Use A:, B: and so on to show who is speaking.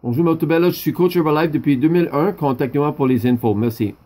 A: Bonjour Motobella, je suis coach Herbalife depuis 2001. Contactez-moi pour les infos. Merci.